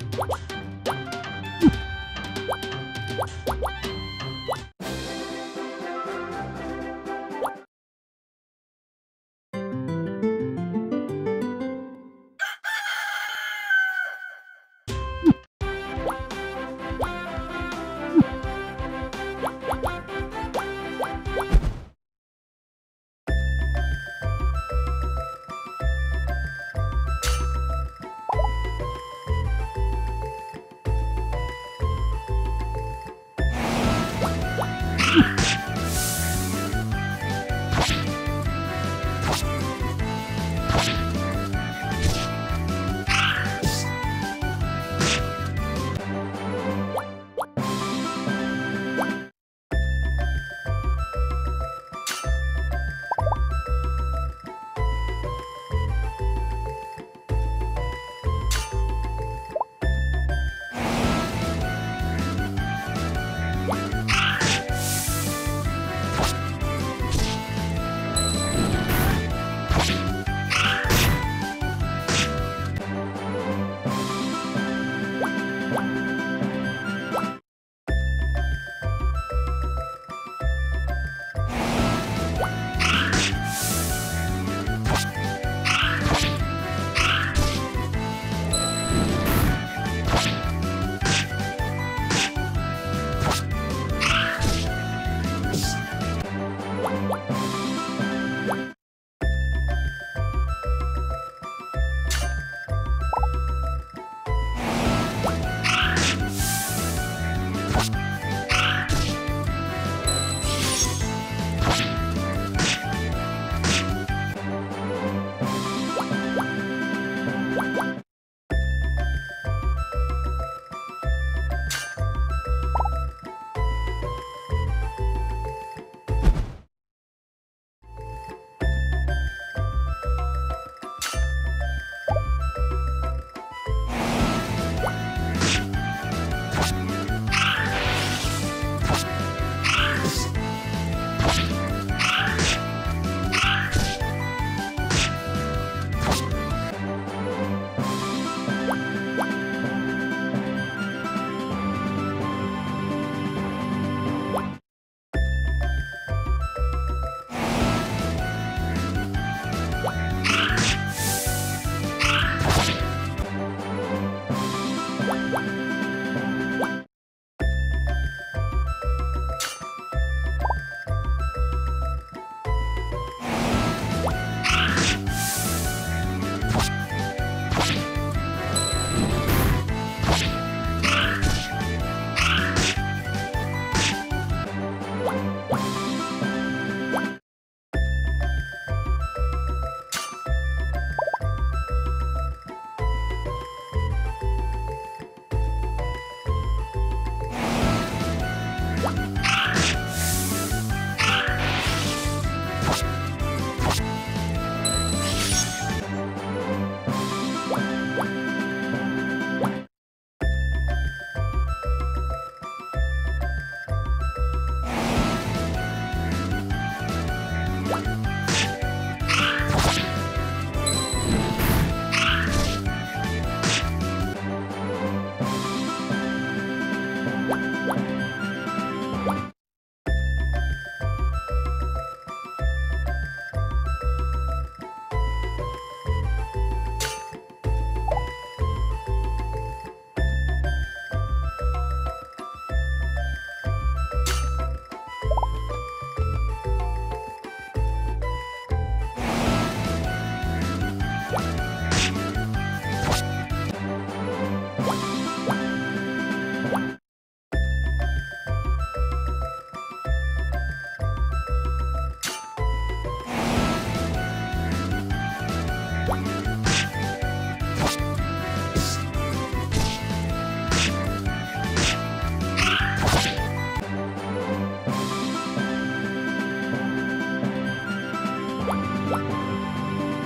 What?